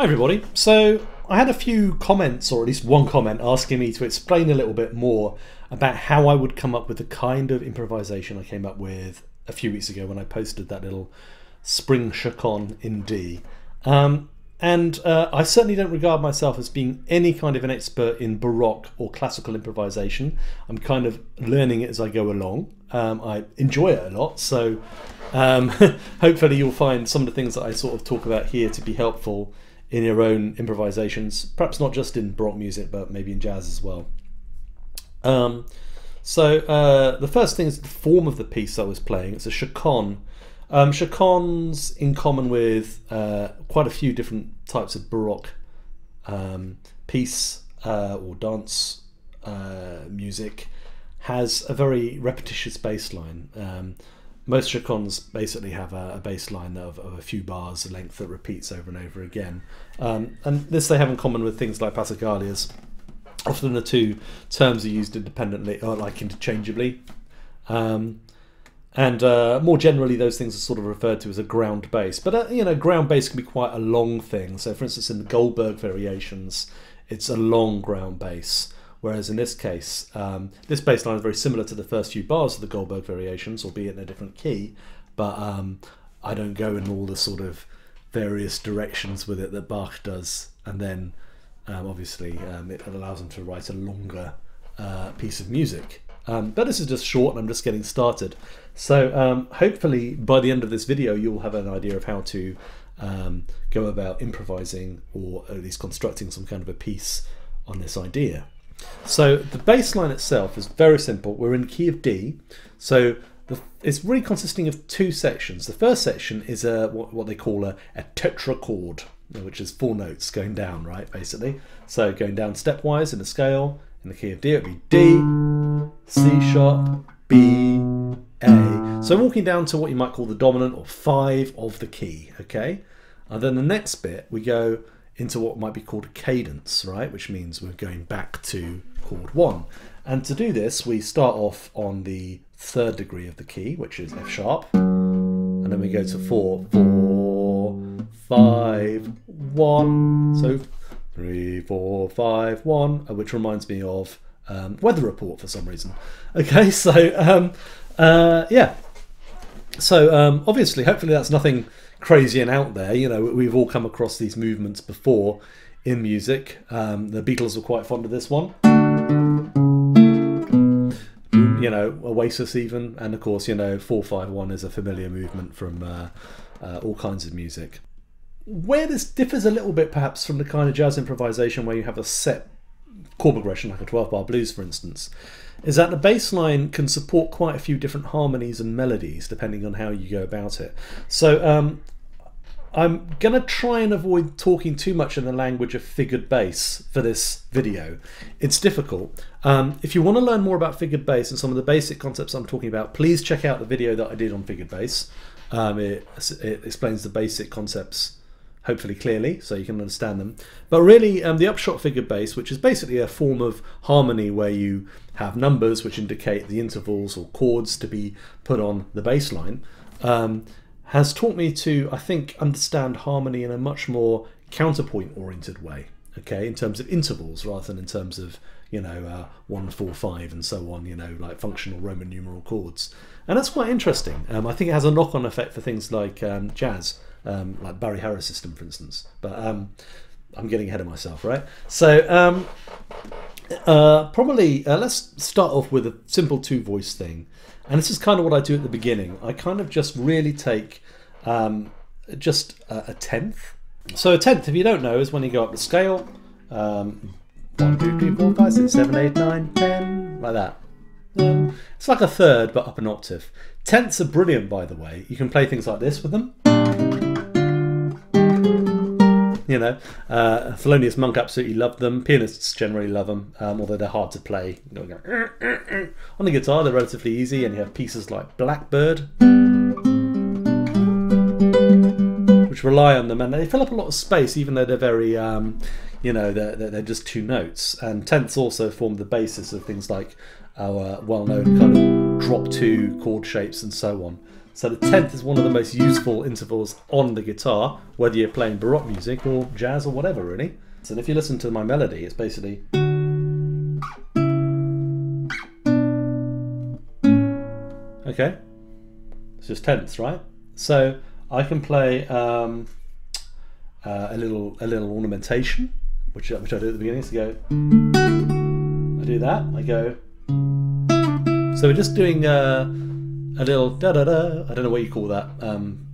Hi everybody. So I had a few comments, or at least one comment, asking me to explain a little bit more about how I would come up with the kind of improvisation I came up with a few weeks ago when I posted that little spring chaconne in D. Um, and uh, I certainly don't regard myself as being any kind of an expert in Baroque or classical improvisation. I'm kind of learning it as I go along. Um, I enjoy it a lot, so um, hopefully you'll find some of the things that I sort of talk about here to be helpful in your own improvisations, perhaps not just in Baroque music, but maybe in jazz as well. Um, so uh, the first thing is the form of the piece I was playing. It's a chaconne. Um, chaconnes, in common with uh, quite a few different types of Baroque um, piece uh, or dance uh, music, has a very repetitious bass line. Um, most chaconnes basically have a, a bass line of, of, a few bars length that repeats over and over again. Um, and this they have in common with things like passacaglias. Often the two terms are used independently or like interchangeably. Um, and uh, more generally, those things are sort of referred to as a ground bass. But uh, you know, ground bass can be quite a long thing. So, for instance, in the Goldberg variations, it's a long ground bass. Whereas in this case, um, this bass line is very similar to the first few bars of the Goldberg variations, albeit in a different key. But um, I don't go in all the sort of various directions with it that Bach does. And then um, obviously um, it allows him to write a longer uh, piece of music. Um, but this is just short and I'm just getting started. So um, hopefully by the end of this video you'll have an idea of how to go about improvising or at least constructing some kind of a piece on this idea. So the bass line itself is very simple. We're in key of D. So the, it's really consisting of two sections. The first section is a what, what they call a, a tetrachord, which is four notes going down, right, basically. So going down stepwise in a scale, in the key of D, it would be D, C sharp, B, A. So walking down to what you might call the dominant or five of the key, okay? And then the next bit, we go into what might be called a cadence, right? Which means we're going back to chord one. And to do this, we start off on the third degree of the key, which is F sharp. And then we go to four, four, five, one. So three, four, five, one, uh, which reminds me of um, weather report for some reason. Okay, so um, uh, yeah. So um, obviously, hopefully that's nothing crazy and out there. You know, we've all come across these movements before in music. Um, the Beatles were quite fond of this one. You know, Oasis even, and of course, you know, 451 is a familiar movement from uh, uh, all kinds of music. Where this differs a little bit perhaps from the kind of jazz improvisation where you have a set chord progression, like a 12 bar blues, for instance, is that the bass line can support quite a few different harmonies and melodies depending on how you go about it. So um, I'm going to try and avoid talking too much in the language of figured bass for this video. It's difficult. Um, if you want to learn more about figured bass and some of the basic concepts I'm talking about, please check out the video that I did on figured bass. Um, it, it explains the basic concepts hopefully clearly so you can understand them. But really um, the upshot figure bass, which is basically a form of harmony where you have numbers which indicate the intervals or chords to be put on the bass line, um, has taught me to, I think, understand harmony in a much more counterpoint oriented way, okay, in terms of intervals rather than in terms of, you know, uh, one, four, five, and so on, you know, like functional Roman numeral chords. And that's quite interesting. Um, I think it has a knock on effect for things like um, jazz um, like Barry Harris system, for instance. But um, I'm getting ahead of myself, right? So um, uh, probably uh, let's start off with a simple two voice thing. And this is kind of what I do at the beginning. I kind of just really take um, just a, a, tenth. So a tenth, if you don't know, is when you go up the scale. Um, one, two, three, four, five, six, seven, eight, nine, ten, like that. Um, it's like a third, but up an octave. Tenths are brilliant, by the way. You can play things like this with them. You know, uh, Thelonious Monk absolutely loved them. Pianists generally love them, um, although they're hard to play. On the guitar, they're relatively easy, and you have pieces like Blackbird, which rely on them, and they fill up a lot of space, even though they're very, um, you know, they're, they're just two notes. And tenths also form the basis of things like our well-known kind of drop two chord shapes and so on. So the tenth is one of the most useful intervals on the guitar, whether you're playing baroque music or jazz or whatever, really. So if you listen to my melody, it's basically. Okay, it's just tenths, right? So I can play um, uh, a little a little ornamentation, which which I do at the beginning. So I go, I do that. I go. So we're just doing uh, a little da da da. I don't know what you call that. Um,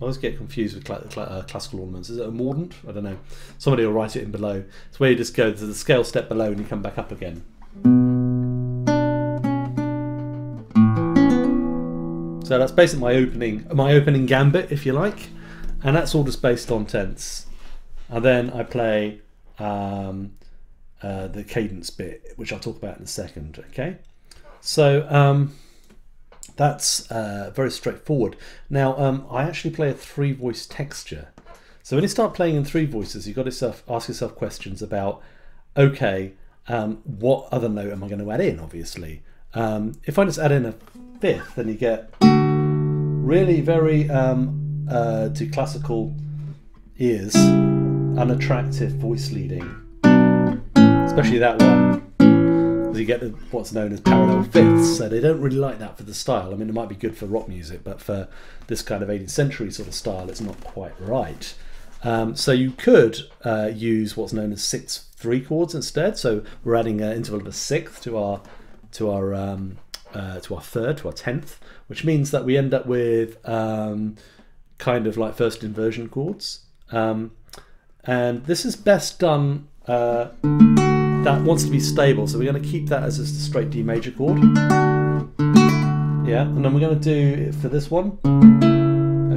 I always get confused with cl- cl- uh, classical ornaments. Is it a mordent? I don't know. Somebody will write it in below. It's where you just go to the scale step below and you come back up again. So that's basically my opening, my opening gambit, if you like, and that's all just based on tenths. And then I play um, uh, the cadence bit, which I'll talk about in a second. Okay, so um, that's uh, very straightforward. Now um, I actually play a three-voice texture. So when you start playing in three voices, you've got to ask yourself questions about, okay, um, what other note am I going to add in? Obviously, um, if I just add in a fifth, then you get really very um, uh, to classical ears unattractive voice leading, especially that one. You get what's known as parallel fifths, so they don't really like that for the style. I mean, it might be good for rock music, but for this kind of 18th century sort of style, it's not quite right. Um, so you could uh, use what's known as six three chords instead. So we're adding an interval of a sixth to our to our um, uh, to our third, to our tenth, which means that we end up with um, kind of like first inversion chords. Um, and this is best done, uh, that wants to be stable, so we're going to keep that as a straight D major chord. Yeah, and then we're going to do it for this one.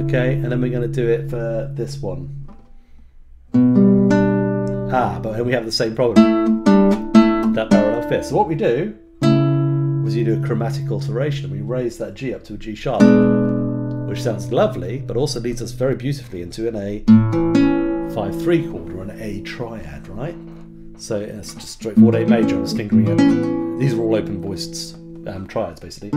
Okay, and then we're going to do it for this one. Ah, but then we have the same problem. That parallel fifth. So what we do was you do a chromatic alteration we raise that G up to a G sharp, which sounds lovely, but also leads us very beautifully into an A 5 3 chord or an A triad, right? So it's just straightforward A major, I'm just tinkering it. These are all open voiced um, triads basically.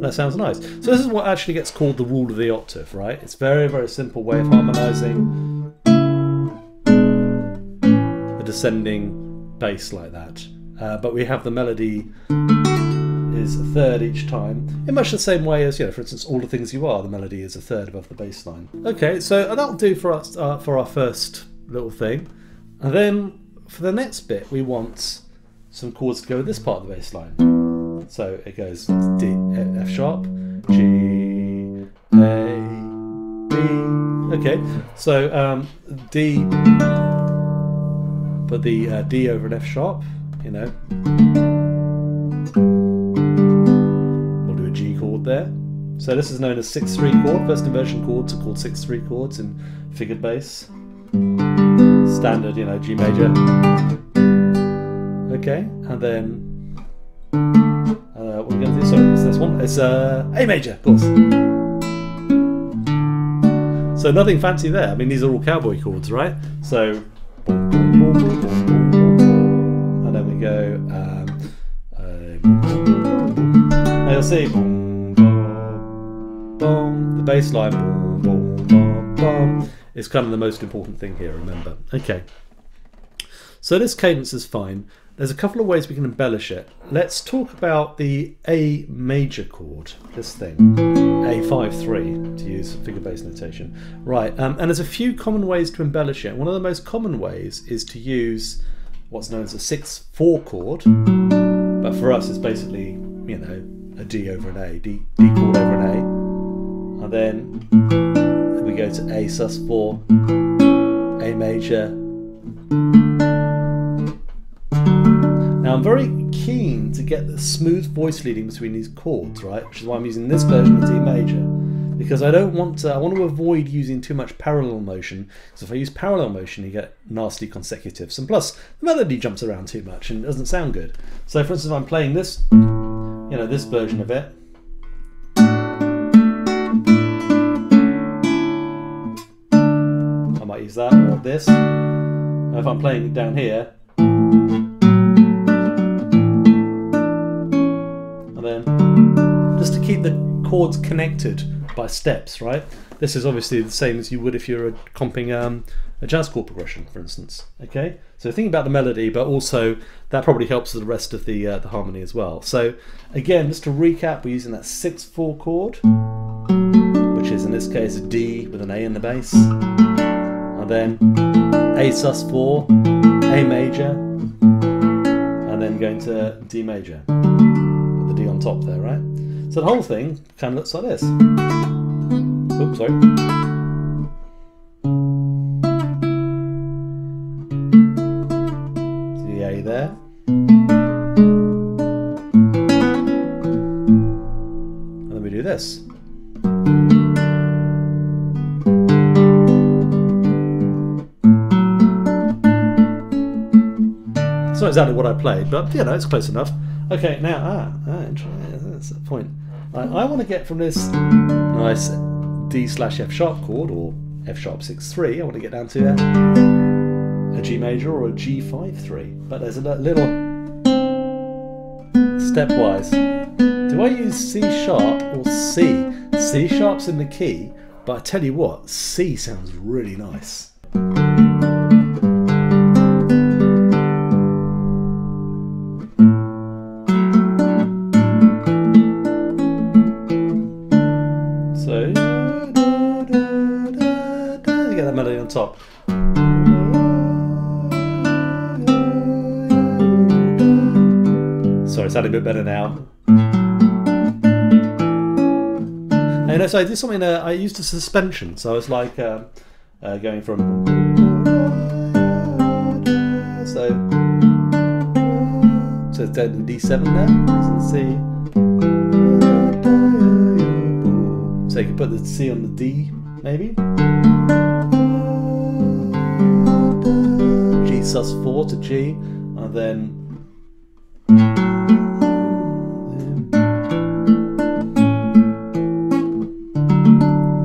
That sounds nice. So this is what actually gets called the rule of the octave, right? It's very, very simple way of harmonizing a descending bass like that. Uh, but we have the melody is a third each time, in much the same way as, you know, for instance, All the Things You Are, the melody is a third above the bass line. Okay, so that'll do for us uh, for our first little thing. And then for the next bit, we want some chords to go with this part of the bass line. So it goes D, F sharp, G, A, B. Okay, so um, D, put the uh, D over an F sharp, you know. There. So this is known as 6-3 chord. First inversion chords are called 6-3 chords in figured bass. Standard, you know, G major. Okay, and then uh, what are we going to do? Sorry, it's this one. It's uh, A major, of course. So nothing fancy there. I mean, these are all cowboy chords, right? So, and then we go. Um, uh, you'll see. The bass line is kind of the most important thing here. Remember, okay. So this cadence is fine. There's a couple of ways we can embellish it. Let's talk about the A major chord, this thing, A5-3 to use figure bass notation. Right, um, and there's a few common ways to embellish it. One of the most common ways is to use what's known as a 6-4 chord, but for us it's basically, you know, a D over an A, D, D chord over an A, and then we go to A sus4, A major, now I'm very keen to get the smooth voice leading between these chords, right? Which is why I'm using this version of D major. Because I don't want to, I want to avoid using too much parallel motion. So if I use parallel motion, you get nasty consecutives. And plus, the melody jumps around too much and doesn't sound good. So for instance, I'm playing this, you know, this version of it, might use that or this. If I'm playing down here, and then just to keep the chords connected by steps, right? This is obviously the same as you would if you're comping um, a jazz chord progression, for instance. Okay, so thinking about the melody, but also that probably helps with the rest of the uh, the harmony as well. So again, just to recap, we're using that six four chord, which is in this case a D with an A in the bass, and then A sus four, A major, and then going to D major with the D on top there, right? So the whole thing kind of looks like this. Oops, sorry. What I played, but you know, it's close enough. Okay, now, ah, ah. That's the point. I, I want to get from this nice D slash F sharp chord, or F sharp 6 3, I want to get down to a, a G major or a G 5 3. But there's a little stepwise. Do I use C sharp or C? C sharp's in the key, but I tell you what, C sounds really nice. Top. Sorry, sounding a bit better now. And so I did something. Uh, I used a suspension, so it's like uh, uh, going from so so then D7 there. See. So you can put the C on the D, maybe. G sus 4 to G, and then.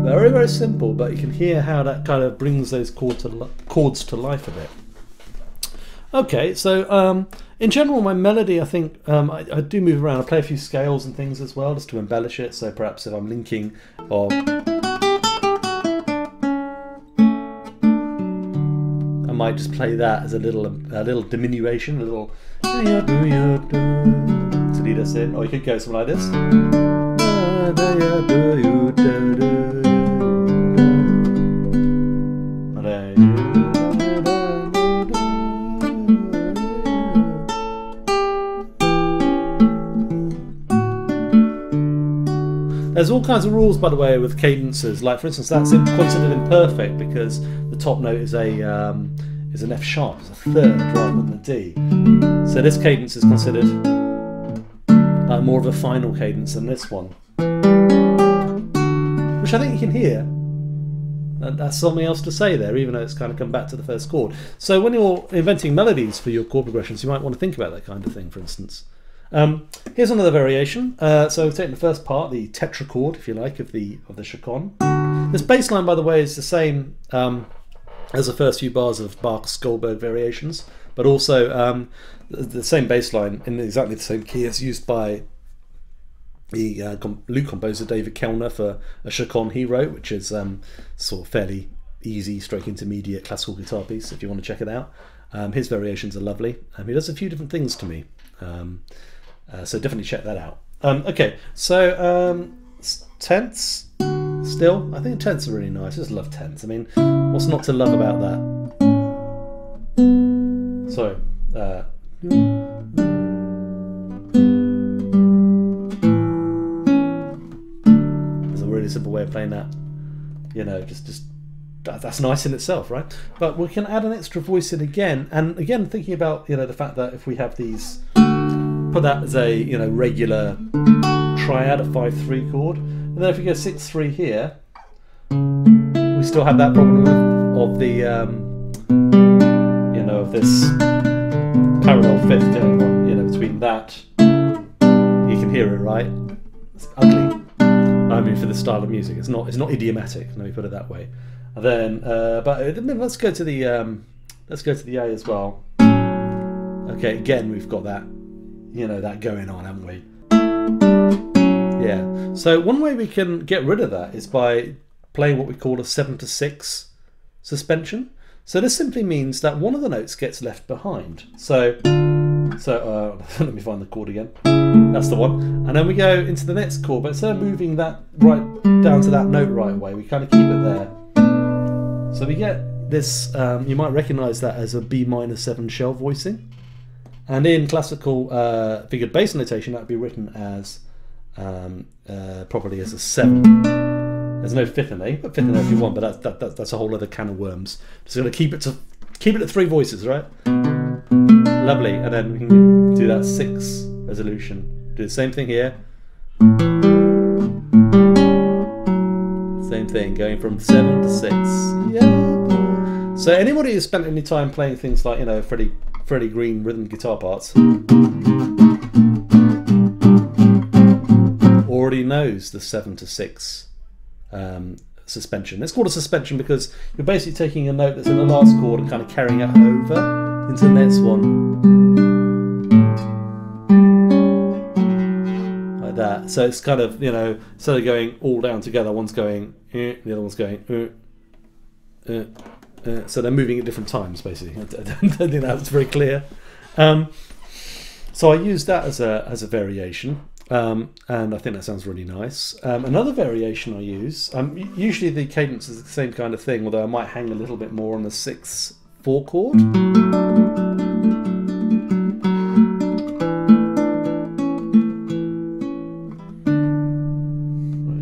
Very, very simple, but you can hear how that kind of brings those chord to chords to life a bit. Okay, so um, in general, my melody, I think um, I, I, do move around. I play a few scales and things as well, just to embellish it. So perhaps if I'm linking or might just play that as a little a little diminution, a little to lead us in. Or you could go something like this. There's all kinds of rules, by the way, with cadences. Like, for instance, that's considered imperfect because the top note is a um, is an F sharp, it's a third rather than a D. So this cadence is considered uh, more of a final cadence than this one, which I think you can hear. And that's something else to say there, even though it's kind of come back to the first chord. So when you're inventing melodies for your chord progressions, you might want to think about that kind of thing, for instance. Um, here's another variation. Uh, so we've taken the first part, the tetrachord, if you like, of the of the chaconne. This bass line, by the way, is the same um, as the first few bars of Bach's Goldberg variations, but also um, the, same bass line in exactly the same key as used by the uh, lute composer David Kellner for a chaconne he wrote, which is um, sort of fairly easy, stroke intermediate classical guitar piece. If you want to check it out, um, his variations are lovely. And he does a few different things to me. Um, uh, so definitely check that out. Um, okay, so um, tenths still. I think tenths are really nice. I just love tenths. I mean, what's not to love about that? So, uh, there's a really simple way of playing that. You know, just just that's nice in itself, right? But we can add an extra voice in again, and again thinking about you know the fact that if we have these put that as a you know regular triad, a five three chord, and then if we go six three here, we still have that problem of the um, you know of this parallel fifth going on, you know between that. You can hear it, right? It's ugly. I mean, for the style of music, it's not it's not idiomatic. Let me put it that way. And then, uh, but uh, let's go to the um, let's go to the A as well. Okay, again we've got that, you know, that going on, haven't we? Yeah. So one way we can get rid of that is by playing what we call a seven to six suspension. So this simply means that one of the notes gets left behind. So, so uh, let me find the chord again. That's the one. And then we go into the next chord, but instead of moving that right down to that note right away, we kind of keep it there. So we get this, um, you might recognize that as a B minor 7 shell voicing. And in classical uh, figured bass notation, that would be written as um, uh, properly as a 7. There's no fifth in there. You put fifth in there if you want, but that's, that, that, that's a whole other can of worms. Just going to keep it to keep it at three voices, right? Lovely. And then we can do that six resolution. Do the same thing here. Same thing, going from seven to six. Yeah. So anybody who's spent any time playing things like you know Freddie Freddie Green rhythm guitar parts knows the seven to six um, suspension. It's called a suspension because you're basically taking a note that's in the last chord and kind of carrying it over into the next one. Like that. So it's kind of, you know, instead of going all down together, one's going, eh, the other one's going, eh, eh, eh. so they're moving at different times, basically. I don't think that's very clear. Um, so I use that as a, as a variation. Um, and I think that sounds really nice. Um, another variation I use, um, usually the cadence is the same kind of thing, although I might hang a little bit more on the sixth 4 chord.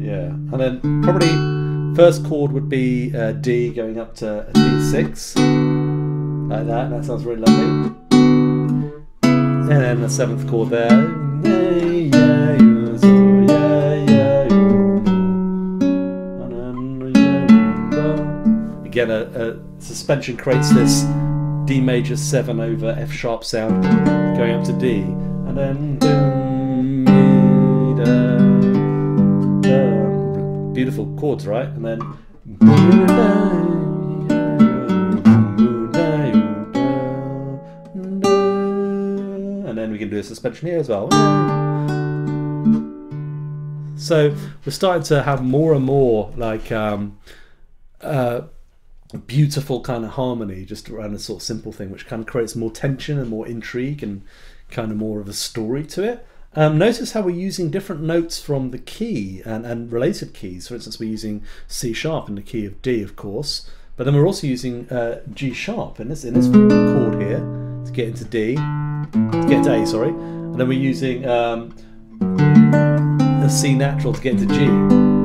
Yeah, and then probably first chord would be uh, D going up to a D6, like that, that sounds really lovely. And then the seventh chord there. Again, a, a, suspension creates this D major 7 over F sharp sound going up to D. And then. Beautiful chords, right? And then. And then we can do a suspension here as well. So we're starting to have more and more like um, uh, beautiful kind of harmony just around a sort of simple thing, which kind of creates more tension and more intrigue and kind of more of a story to it. Um, notice how we're using different notes from the key and, and related keys. For instance, we're using C sharp in the key of D, of course, but then we're also using uh, G sharp in this in this chord here to get into D, to get to A, sorry, and then we're using um, C natural to get to G.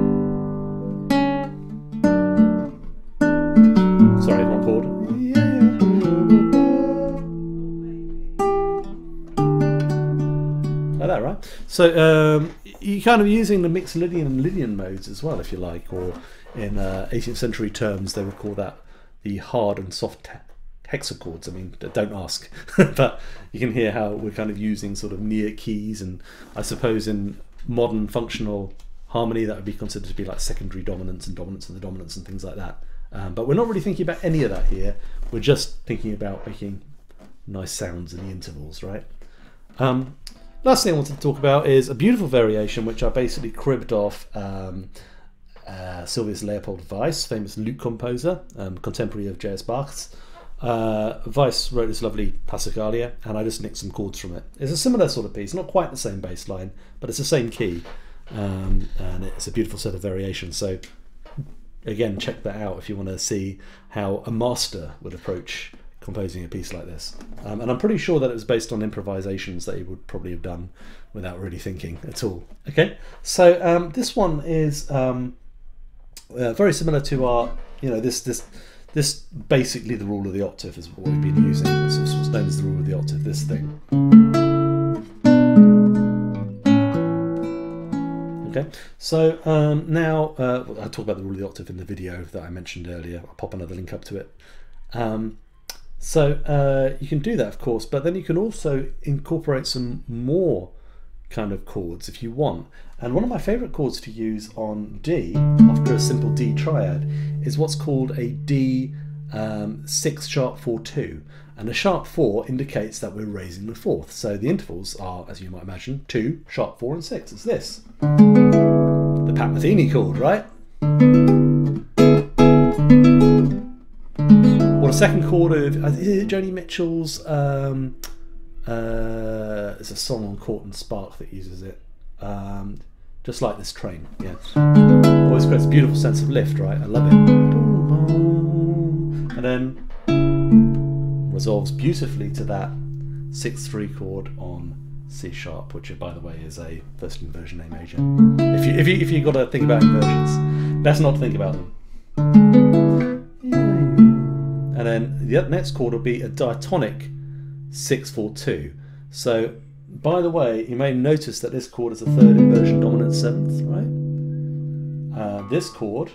So um, you're kind of using the Mixolydian and Lydian modes as well, if you like, or in uh, 18th century terms, they would call that the hard and soft hexachords. I mean, don't ask, but you can hear how we're kind of using sort of near keys, and I suppose in modern functional harmony that would be considered to be like secondary dominants and dominants of the dominants and things like that. Um, but we're not really thinking about any of that here. We're just thinking about making nice sounds in the intervals, right? Um, last thing I wanted to talk about is a beautiful variation which I basically cribbed off um, uh, Leopold Weiss, famous lute composer, um, contemporary of J.S. Bach's. Uh, Weiss wrote this lovely Passacaglia, and I just nicked some chords from it. It's a similar sort of piece, not quite the same bass line, but it's the same key, um, and it's a beautiful set of variations. So, again, check that out if you want to see how a master would approach composing a piece like this. Um, and I'm pretty sure that it was based on improvisations that he would probably have done without really thinking at all. Okay, so um, this one is um, uh, very similar to our, you know, this this this basically the rule of the octave is what we've been using. This is what's known as the rule of the octave, this thing. Okay, so um, now uh, I talk about the rule of the octave in the video that I mentioned earlier. I'll pop another link up to it. Um, so uh, you can do that, of course, but then you can also incorporate some more kind of chords if you want. And one of my favorite chords to use on D, after a simple D triad, is what's called a D um, 6 sharp 4 2. And a sharp 4 indicates that we're raising the fourth. So the intervals are, as you might imagine, 2, sharp 4, and 6. It's this. The Pat Metheny chord, right? Second chord of, it Joni Mitchell's? Um, uh, a song on Court and Spark that uses it. Um, just like this train, yeah. Always creates a beautiful sense of lift, right? I love it. And then resolves beautifully to that 6 3 chord on C sharp, which, by the way, is a first inversion A major. If you if you if you got to think about inversions, best not to think about them. And then the next chord will be a diatonic six four two. So, by the way, you may notice that this chord is a third inversion dominant seventh, right? Uh, this chord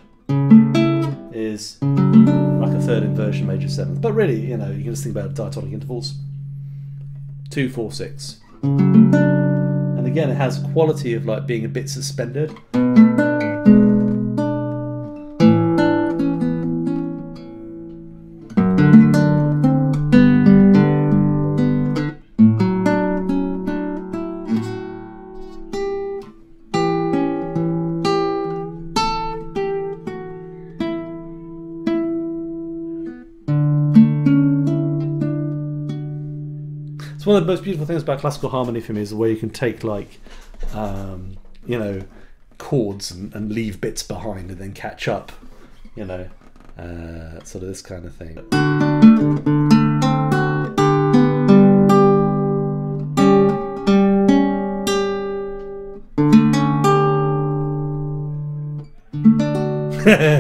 is like a third inversion major seventh, but really, you know, you can just think about diatonic intervals. Two four six. And again, it has quality of like being a bit suspended. One of the most beautiful things about classical harmony for me is the way you can take like, um, you know, chords and, and, leave bits behind and then catch up, you know, uh, sort of this kind of thing.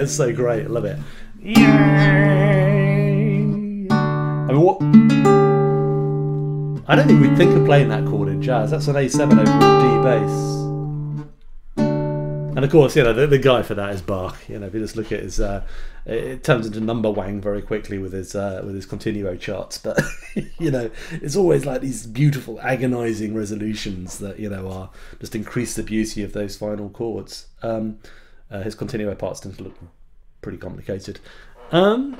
so great, love it. I I don't think we'd think of playing that chord in jazz. That's an A7 over a D bass. And of course, you know, the, the, guy for that is Bach. You know, if you just look at his, uh, it, it, turns into Numberwang very quickly with his uh, with his continuo charts. But you know, it's always like these beautiful, agonising resolutions that you know are just increase the beauty of those final chords. Um, uh, his continuo parts tend to look pretty complicated. Um,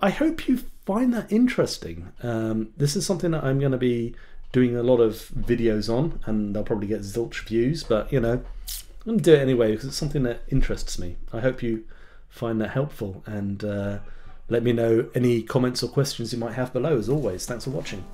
I hope you find that interesting. Um, this is something that I'm going to be doing a lot of videos on, and they'll probably get zilch views, but you know, I'm going to do it anyway because it's something that interests me. I hope you find that helpful, and uh, let me know any comments or questions you might have below, as always. Thanks for watching.